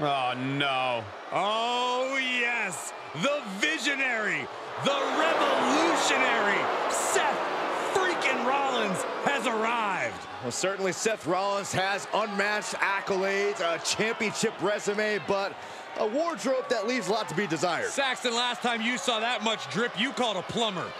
Oh, no. Oh, yes. The visionary, the revolutionary, Seth freaking Rollins has arrived. Well, certainly Seth Rollins has unmatched accolades, a championship resume, but a wardrobe that leaves a lot to be desired. Saxton, last time you saw that much drip, you called a plumber.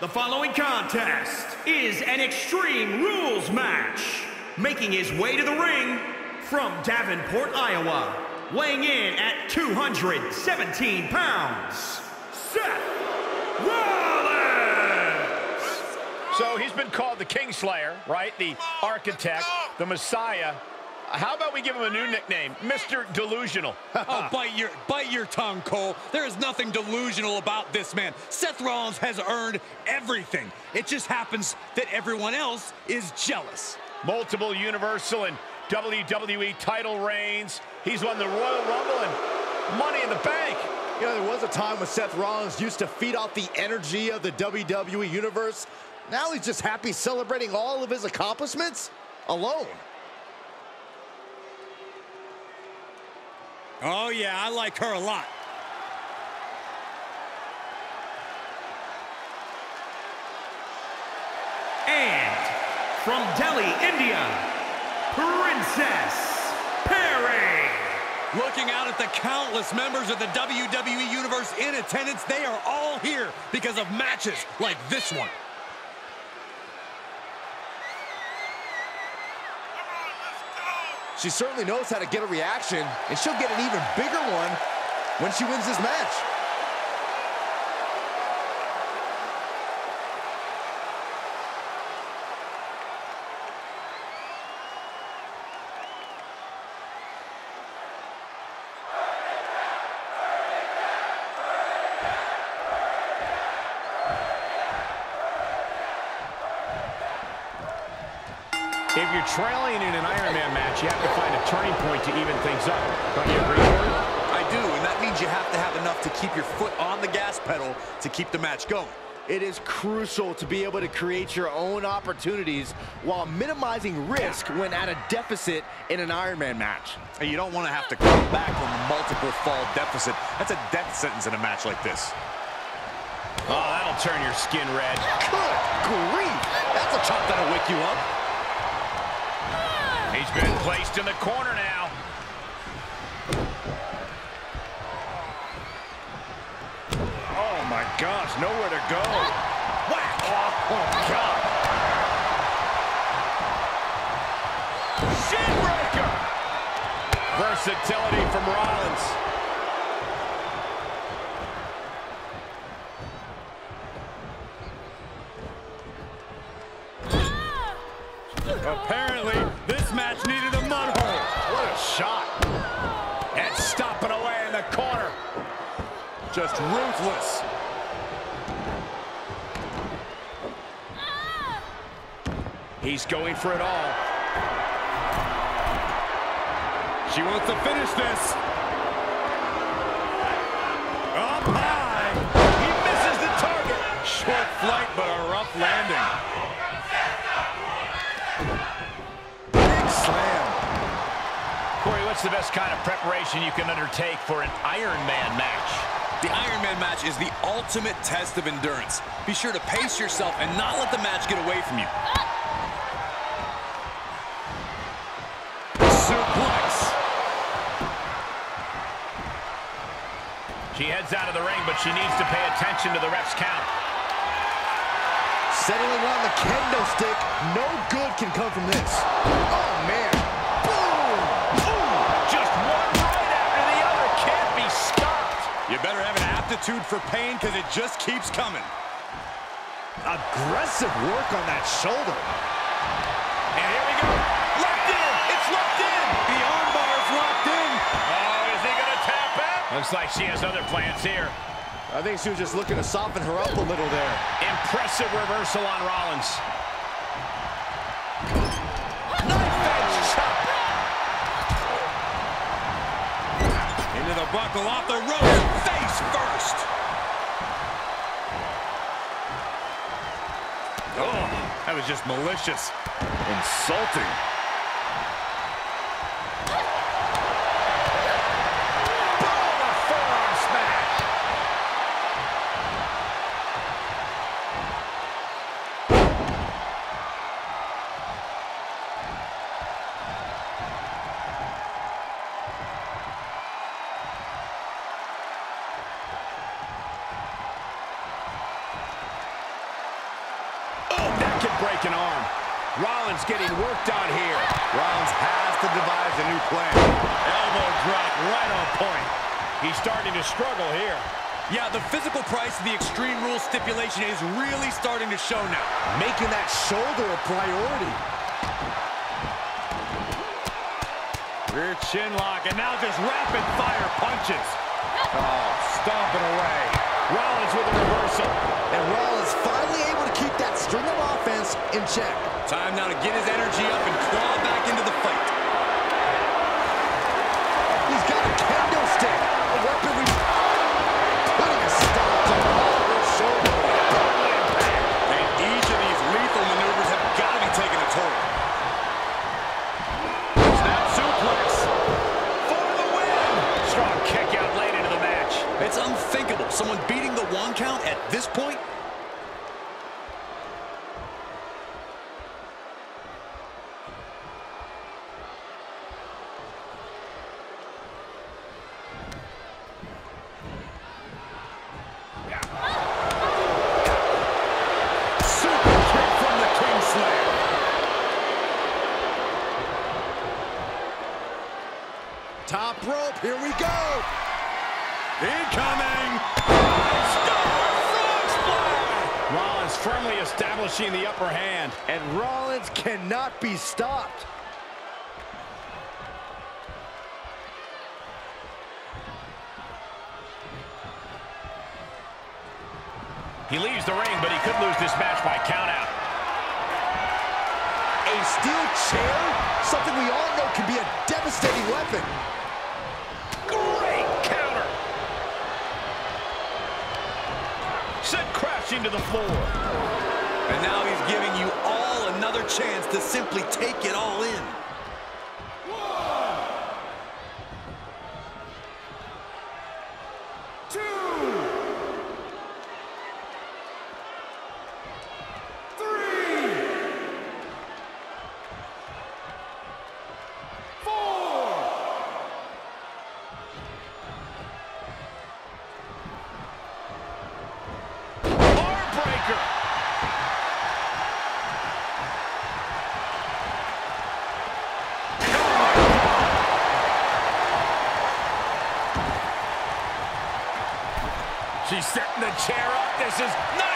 The following contest is an Extreme Rules match. Making his way to the ring from Davenport, Iowa, weighing in at 217 pounds, Seth Rollins! So he's been called the Kingslayer, right? The Architect, the Messiah. How about we give him a new nickname, Mr. Delusional? oh, bite your, bite your tongue, Cole. There is nothing delusional about this man. Seth Rollins has earned everything. It just happens that everyone else is jealous. Multiple Universal and WWE title reigns. He's won the Royal Rumble and Money in the Bank. You know, there was a time when Seth Rollins used to feed off the energy of the WWE Universe. Now he's just happy celebrating all of his accomplishments alone. Oh, yeah, I like her a lot. And from Delhi, India, Princess Perry. Looking out at the countless members of the WWE Universe in attendance, they are all here because of matches like this one. She certainly knows how to get a reaction, and she'll get an even bigger one when she wins this match. If you're trailing in an Iron Man match, you have to find a turning point to even things up. Don't you agree, Corey? I do, and that means you have to have enough to keep your foot on the gas pedal to keep the match going. It is crucial to be able to create your own opportunities while minimizing risk when at a deficit in an Iron Man match. And you don't want to have to come back from a multiple fall deficit. That's a death sentence in a match like this. Oh, that'll turn your skin red. Good grief! That's a chop that'll wake you up. Been placed in the corner now. Oh, my gosh, nowhere to go. Whack! Oh, God. Shinbreaker! Versatility from Rollins. Ruthless. He's going for it all. She wants to finish this. Up high. He misses the target. Short flight, but a rough landing. Big slam. Corey, what's the best kind of preparation you can undertake for an Iron Man match? The Iron Man match is the ultimate test of endurance. Be sure to pace yourself and not let the match get away from you. Suplex. She heads out of the ring, but she needs to pay attention to the ref's count. Settling on the kendo stick. No good can come from this. Oh, man. For pain because it just keeps coming. Aggressive work on that shoulder. And here we go. Locked in. It's locked in. The armbar is locked in. Oh, is he going to tap out? Looks like she has other plans here. I think she was just looking to soften her up a little there. Impressive reversal on Rollins. Buckle off the rope. Face first. Oh, that was just malicious. Insulting. To struggle here. Yeah, the physical price of the Extreme Rules stipulation is really starting to show now. Making that shoulder a priority. Rear chin lock, and now just rapid fire punches. Oh, stomping away. Rollins with a reversal. And Rollins finally able to keep that string of offense in check. Time now to get his energy up and claw back into the fight. He's got a kendo stick. Someone beating the one count at this point? The upper hand. And Rollins cannot be stopped. He leaves the ring, but he could lose this match by countout. A steel chair? Something we all know can be a devastating weapon. Great counter. Sent crashing to the floor. And now he's giving you all another chance to simply take it all in. Chair up. This is not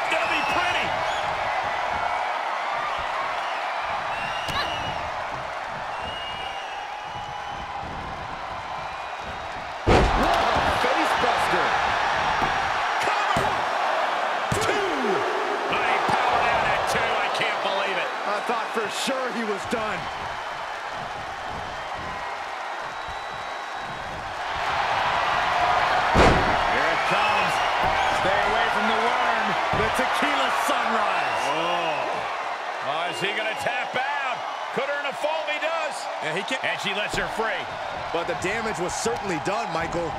tequila sunrise. Oh. Oh, is he going to tap out? Could earn a fall if he does. Yeah, he can't. And she lets her free. But the damage was certainly done, Michael.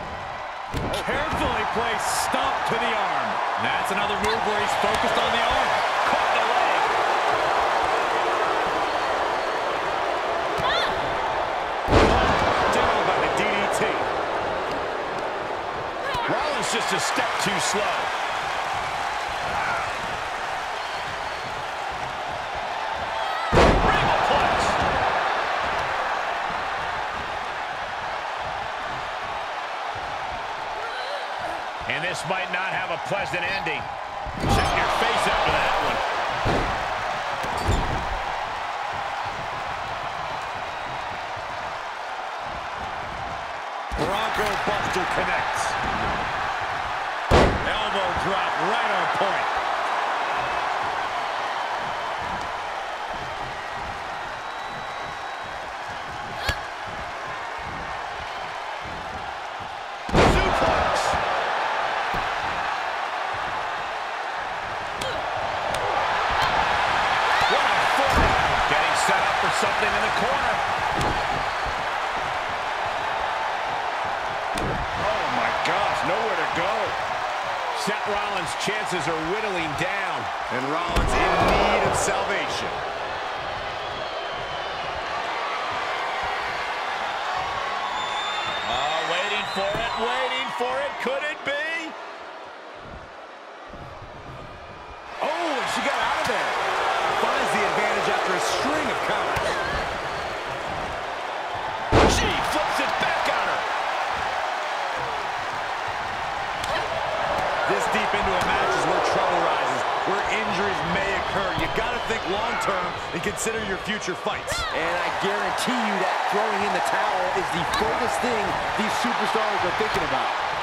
Carefully placed stomp to the arm. That's another move where he's focused on the arm. Caught the leg. Down by the DDT. Rollins just a step too slow. And this might not have a pleasant ending. Check your face after that one. Bronco Buster connects. Elbow drop right on point. Go. Seth Rollins' chances are whittling down. And Rollins in need of salvation. Oh, waiting for it, waiting for it. Could it be? Oh, and she got out of there. Finds the may occur. You got to think long-term and consider your future fights. And I guarantee you that throwing in the towel is the furthest thing these superstars are thinking about.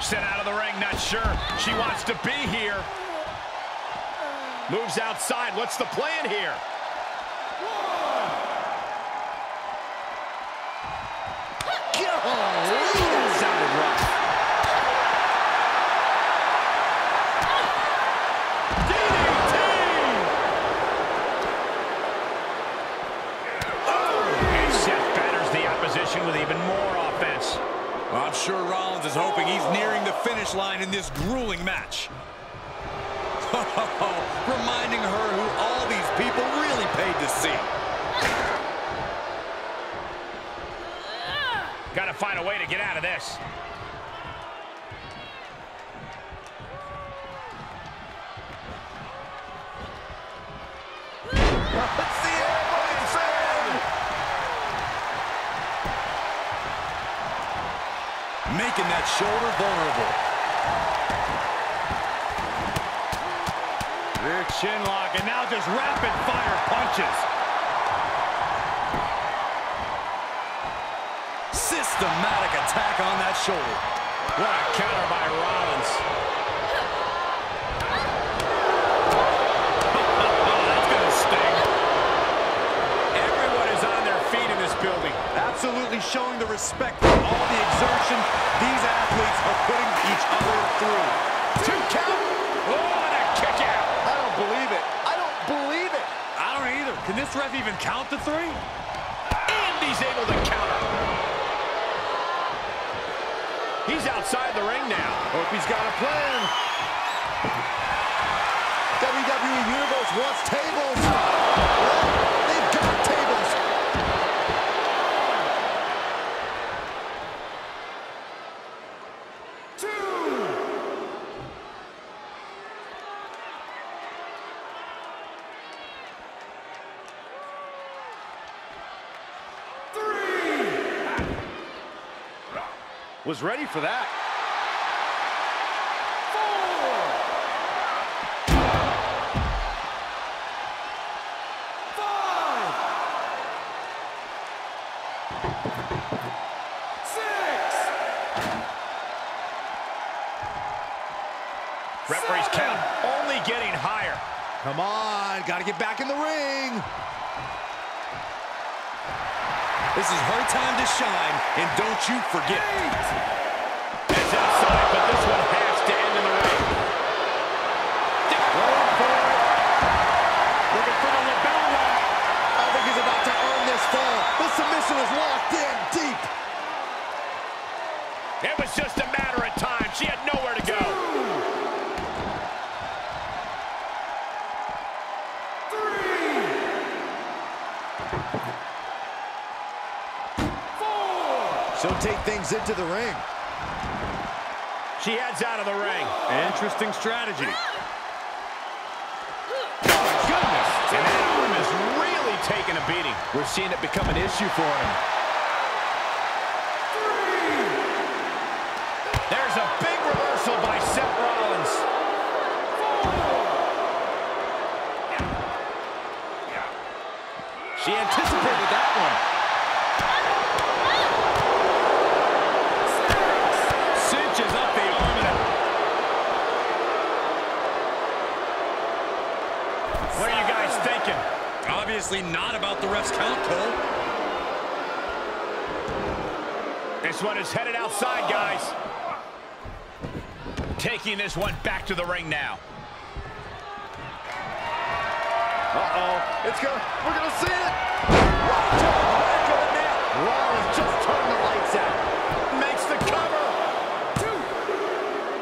Sent out of the ring, not sure she wants to be here. Moves outside. What's the plan here? Sure Rollins is hoping he's nearing the finish line in this grueling match. Reminding her who all these people really paid to see. Got to find a way to get out of this. Making that shoulder vulnerable. Rear chin lock, and now just rapid fire punches. Systematic attack on that shoulder. What a counter by Rollins. oh, that's gonna sting. Everyone is on their feet in this building. Absolutely showing the respect for all the exertion these athletes are putting each other through. Two count. Oh, and a kick out. I don't believe it. I don't believe it. I don't either. Can this ref even count to three? And he's able to counter. He's outside the ring now. Hope he's got a plan. WWE Universe wants tables. Well, they've got tables. Was ready for that. Referee's count only getting higher. Come on, got to get back in the ring. This is her time to shine, and don't you forget. It's outside, but this one has to end in the ring. Going for it. Looking for the lapel lock. I think he's about to earn this fall. The submission is locked in deep. It was just a matter of She'll take things into the ring. She heads out of the ring. Interesting strategy. Goodness. And that arm is really taking a beating. We're seeing it become an issue for him. There's a big reversal by Seth Rollins. She anticipated that one. Obviously not about the ref's count, Cole. This one is headed outside, guys. Taking this one back to the ring now. Uh-oh. It's gonna, we're gonna see it. Right to the back of the neck. Rollins just turned the lights out. Makes the cover.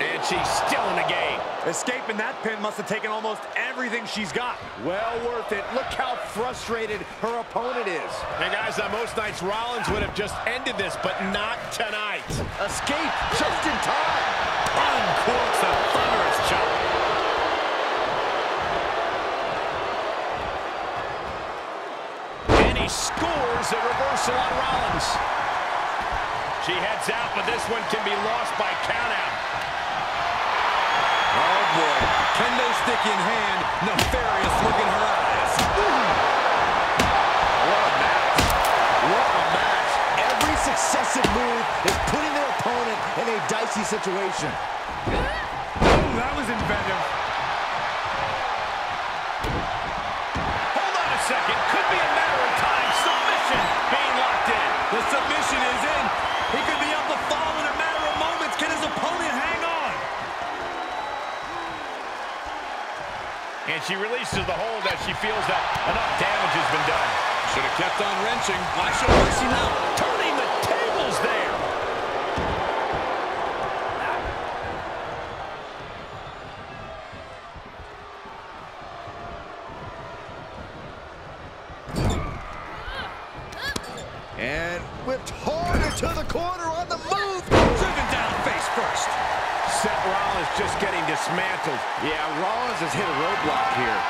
And she's still in the game. Escaping that pin must have taken almost everything she's got. Well worth it. Look how frustrated her opponent is. And guys, on most nights, Rollins would have just ended this, but not tonight. Escape just in time. Uncorks a thunderous chop. And he scores a reversal on Rollins. She heads out, but this one can be lost by countout. Oh, boy. Kendo stick in hand. Nefarious look in her eyes. What a match. What a match. Every successive move is putting their opponent in a dicey situation. Oh, that was inventive. Hold on a second. Could be a matter of time. Submission being locked in. The submission is in. He could be up the fall in a matter of moments. Can his opponent hang on? And she releases the hold as she feels that enough damage has been done. Should have kept on wrenching. Why show mercy now? Turning the tables there. And whipped hard into the corner on the move. Driven down face first. Seth Rollins just getting dismantled. Yeah, Rollins has hit a roadblock here.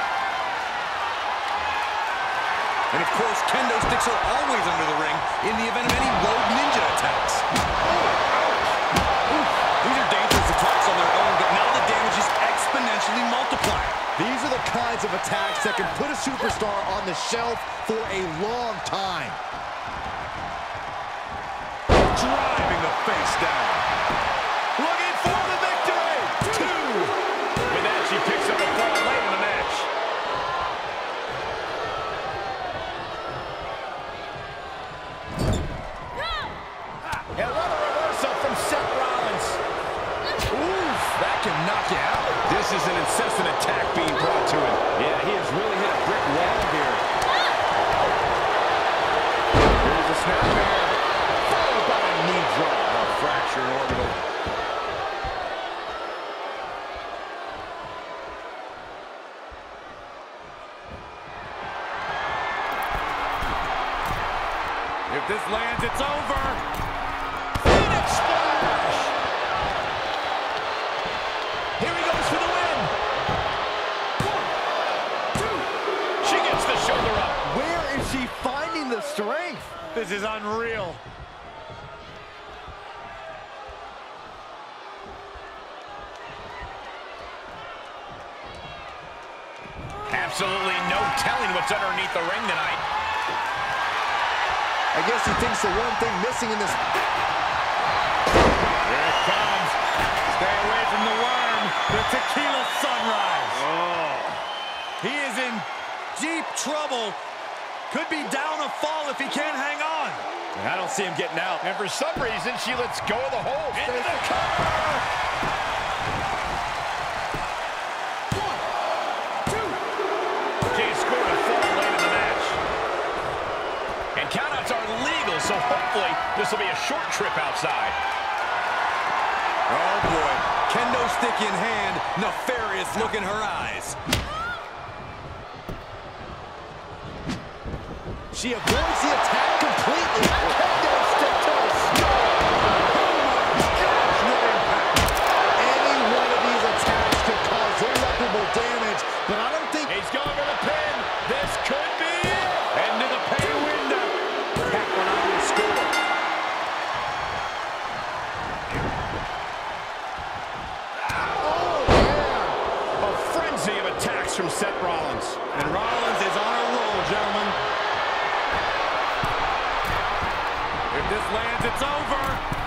And of course, kendo sticks are always under the ring in the event of any rogue ninja attacks. These are dangerous attacks on their own, but now the damage is exponentially multiplied. These are the kinds of attacks that can put a superstar on the shelf for a long time. Driving the face down. Fractured Absolutely no telling what's underneath the ring tonight. I guess he thinks the one thing missing in this... Here it comes. Stay away from the worm. The tequila sunrise. Oh. He is in deep trouble. Could be down a fall if he can't hang on. I don't see him getting out. And for some reason, she lets go of the hold. Into the cover. So hopefully this will be a short trip outside. Oh, boy. Kendo stick in hand. Nefarious look in her eyes. She avoids the attack completely. Kendo stick to the skull. Oh my Rollins. And Rollins is on a roll, gentlemen. If this lands, it's over.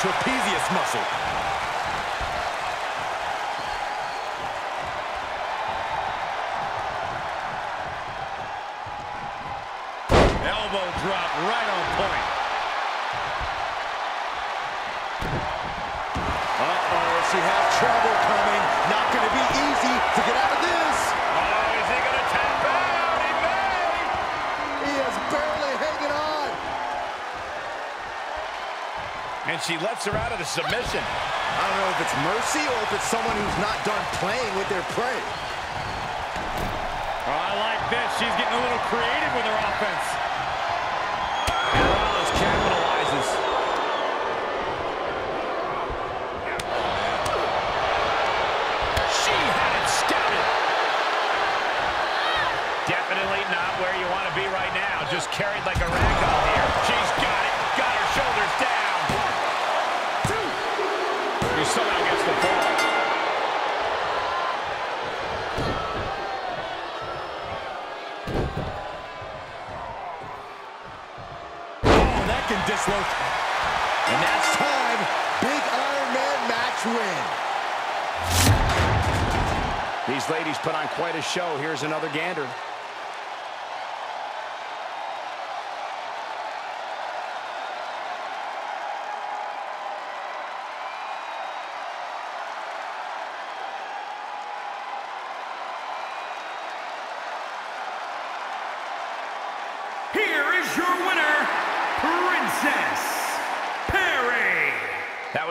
Trapezius muscle. And she lets her out of the submission. I don't know if it's mercy or if it's someone who's not done playing with their prey. Oh, I like this. She's getting a little creative with her offense. And Rollins capitalizes. She had it scouted. Definitely not where you want to be right now. Just carried like a rag dislocate. And that's time. Big Iron Man match win. These ladies put on quite a show. Here's another gander.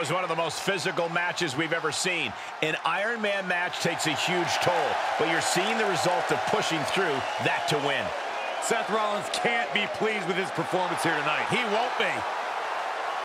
Was one of the most physical matches we've ever seen. An Iron Man match takes a huge toll, but you're seeing the result of pushing through that to win. Seth Rollins can't be pleased with his performance here tonight. He won't be.